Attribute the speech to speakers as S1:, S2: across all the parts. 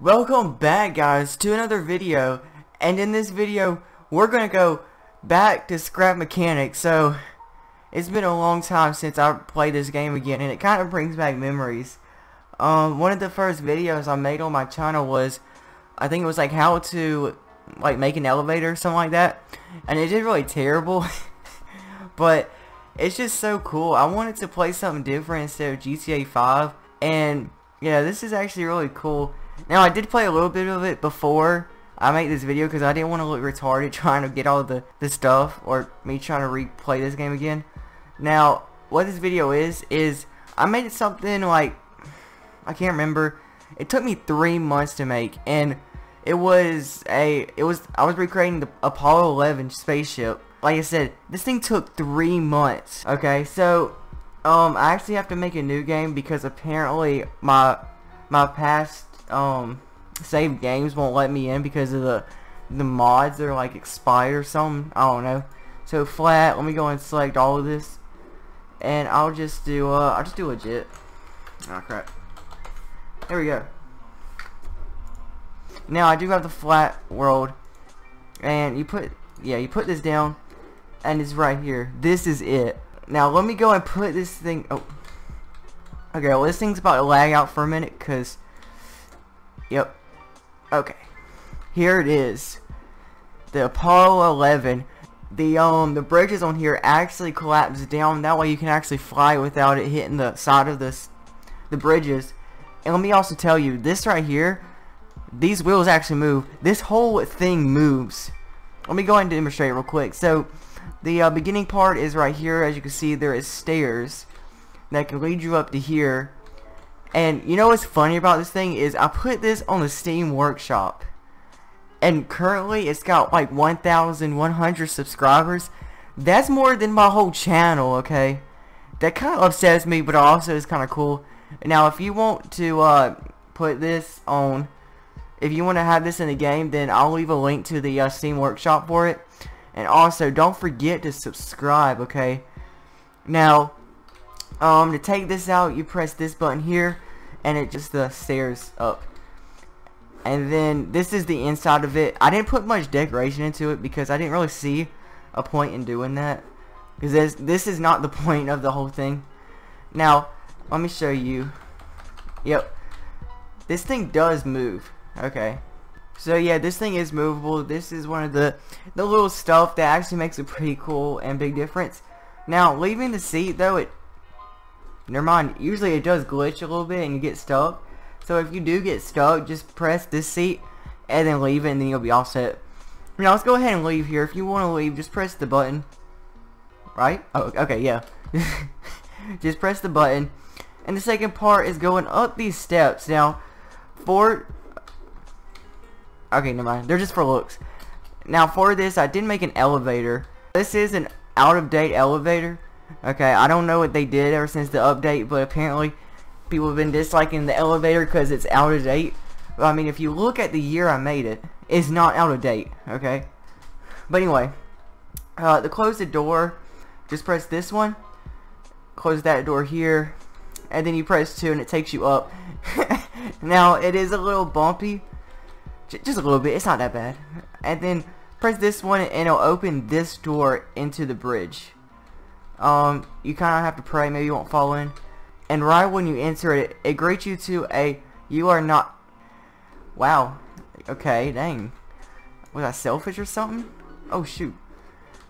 S1: Welcome back guys to another video. And in this video we're gonna go back to scrap mechanics. So it's been a long time since I played this game again and it kind of brings back memories. Um, one of the first videos I made on my channel was I think it was like how to like make an elevator or something like that. And it did really terrible but it's just so cool. I wanted to play something different instead of GTA 5 and yeah this is actually really cool now I did play a little bit of it before I made this video because I didn't want to look retarded trying to get all the, the stuff or me trying to replay this game again. Now what this video is is I made something like I can't remember. It took me three months to make and it was a it was I was recreating the Apollo 11 spaceship. Like I said, this thing took three months. Okay, so um I actually have to make a new game because apparently my my past um saved games won't let me in because of the the mods are like expired or something. I don't know. So flat, let me go and select all of this. And I'll just do uh I'll just do legit. Oh crap. There we go. Now I do have the flat world. And you put yeah, you put this down and it's right here. This is it. Now let me go and put this thing oh Okay, well this thing's about to lag out for a minute because Yep. Okay. Here it is. The Apollo 11. The um the bridges on here actually collapse down. That way you can actually fly without it hitting the side of this the bridges. And let me also tell you, this right here, these wheels actually move. This whole thing moves. Let me go ahead and demonstrate real quick. So, the uh, beginning part is right here. As you can see, there is stairs that can lead you up to here. And you know what's funny about this thing is I put this on the Steam Workshop. And currently it's got like 1,100 subscribers. That's more than my whole channel, okay? That kind of upsets me, but also is kind of cool. Now, if you want to uh, put this on, if you want to have this in the game, then I'll leave a link to the uh, Steam Workshop for it. And also, don't forget to subscribe, okay? Now, um, to take this out, you press this button here, and it just uh, stairs up. And then this is the inside of it. I didn't put much decoration into it because I didn't really see a point in doing that. Because this, this is not the point of the whole thing. Now, let me show you. Yep. This thing does move. Okay. So yeah, this thing is movable. This is one of the the little stuff that actually makes a pretty cool and big difference. Now, leaving the seat though, it Never mind, usually it does glitch a little bit and you get stuck. So if you do get stuck, just press this seat and then leave it and then you'll be all set. Now let's go ahead and leave here. If you want to leave, just press the button. Right? Oh, okay, yeah. just press the button. And the second part is going up these steps. Now, for... Okay, never mind. They're just for looks. Now, for this, I did make an elevator. This is an out-of-date elevator. Okay, I don't know what they did ever since the update, but apparently people have been disliking the elevator because it's out of date. But I mean, if you look at the year I made it, it's not out of date, okay? But anyway, uh, to close the door, just press this one, close that door here, and then you press 2 and it takes you up. now, it is a little bumpy, just a little bit, it's not that bad. And then press this one and it'll open this door into the bridge um, you kind of have to pray maybe you won't fall in. And right when you enter it, it greets you to a, you are not, wow, okay, dang. Was I selfish or something? Oh shoot.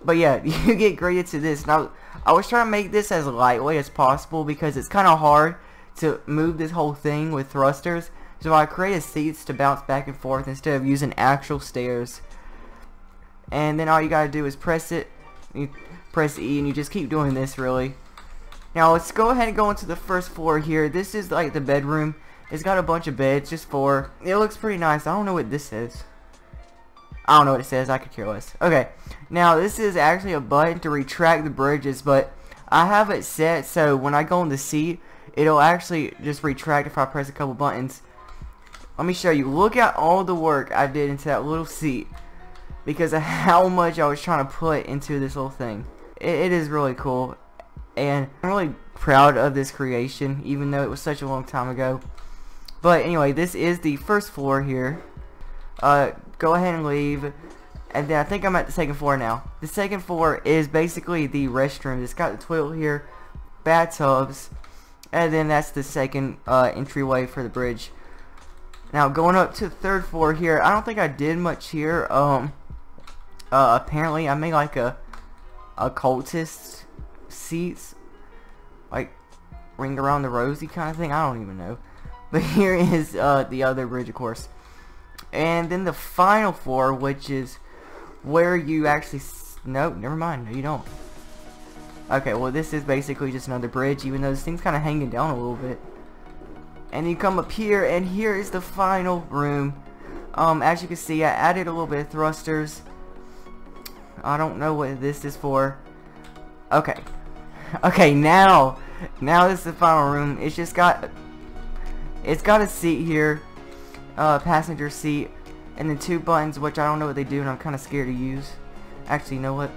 S1: But yeah, you get greeted to this. Now, I was trying to make this as lightweight as possible because it's kind of hard to move this whole thing with thrusters. So I created seats to bounce back and forth instead of using actual stairs. And then all you gotta do is press it. You press E and you just keep doing this really. Now let's go ahead and go into the first floor here. This is like the bedroom. It's got a bunch of beds, just four. It looks pretty nice. I don't know what this is. I don't know what it says. I could care less. Okay. Now this is actually a button to retract the bridges, but I have it set so when I go in the seat, it'll actually just retract if I press a couple buttons. Let me show you. Look at all the work I did into that little seat because of how much I was trying to put into this little thing it, it is really cool and I'm really proud of this creation even though it was such a long time ago But anyway, this is the first floor here. Uh, go ahead and leave. And then I think I'm at the second floor now. The second floor is basically the restroom. It's got the toilet here, bathtubs, and then that's the second uh, entryway for the bridge. Now going up to the third floor here, I don't think I did much here. Um, uh, apparently I made like a a cultist seats, like ring around the rosy kind of thing. I don't even know. But here is uh, the other bridge, of course. And then the final floor, which is where you actually... No, never mind. No, you don't. Okay, well this is basically just another bridge, even though this thing's kind of hanging down a little bit. And you come up here, and here is the final room. Um, as you can see, I added a little bit of thrusters. I don't know what this is for. Okay. Okay, now, now this is the final room. It's just got, it's got a seat here, uh, passenger seat, and then two buttons, which I don't know what they do, and I'm kind of scared to use. Actually, you know what?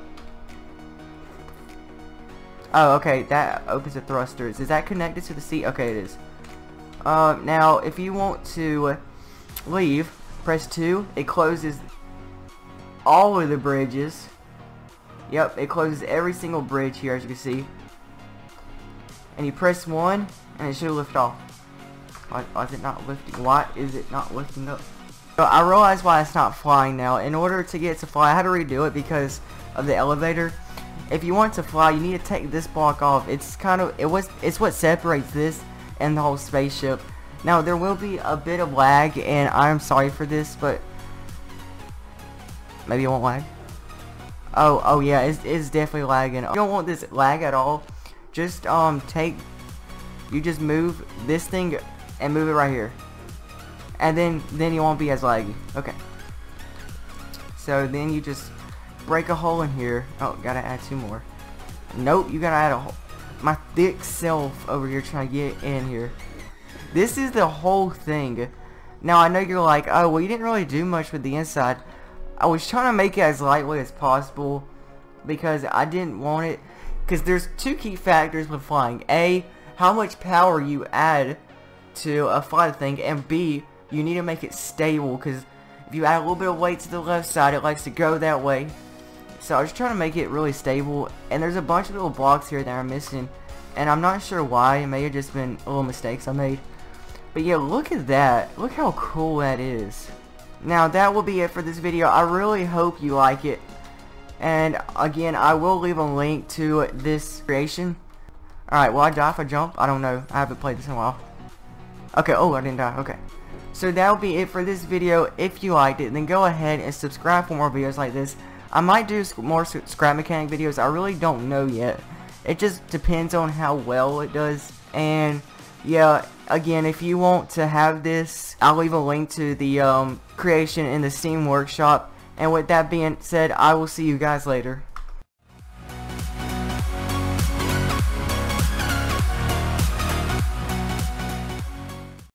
S1: Oh, okay, that opens the thrusters. Is that connected to the seat? Okay, it is. Uh, now, if you want to leave, press 2. It closes all of the bridges. Yep, it closes every single bridge here, as you can see. And you press 1, and it should lift off. Why, why is it not lifting? Why is it not lifting up? So I realize why it's not flying now. In order to get it to fly, I had to redo it because of the elevator. If you want to fly, you need to take this block off. It's kind of, it was, it's what separates this and the whole spaceship. Now, there will be a bit of lag, and I'm sorry for this, but maybe it won't lag. Oh, oh yeah, it's, it's definitely lagging. You don't want this lag at all. Just, um, take, you just move this thing and move it right here. And then then you won't be as laggy. Okay. So then you just break a hole in here. Oh gotta add two more. Nope you gotta add a hole my thick self over here trying to get in here. This is the whole thing. Now I know you're like oh well you didn't really do much with the inside I was trying to make it as lightweight as possible because I didn't want it because there's two key factors with flying a how much power you add to a flight thing and b you need to make it stable because if you add a little bit of weight to the left side, it likes to go that way. So I was trying to make it really stable, and there's a bunch of little blocks here that are missing, and I'm not sure why. It may have just been little mistakes I made. But yeah, look at that. Look how cool that is. Now, that will be it for this video. I really hope you like it. And again, I will leave a link to this creation. Alright, will I die if I jump? I don't know. I haven't played this in a while. Okay, oh, I didn't die. Okay. So that'll be it for this video. If you liked it, then go ahead and subscribe for more videos like this. I might do more scrap mechanic videos. I really don't know yet. It just depends on how well it does. And yeah, again, if you want to have this, I'll leave a link to the um, creation in the Steam Workshop. And with that being said, I will see you guys later.